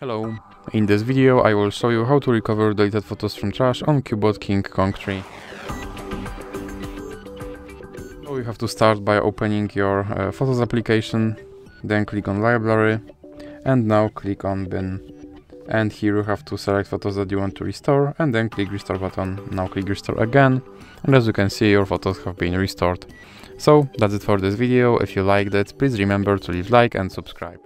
Hello, in this video I will show you how to recover deleted photos from trash on Cubot King Kong 3. So you have to start by opening your uh, Photos application, then click on Library, and now click on Bin. And here you have to select photos that you want to restore, and then click Restore button. Now click Restore again, and as you can see your photos have been restored. So that's it for this video, if you liked it, please remember to leave like and subscribe.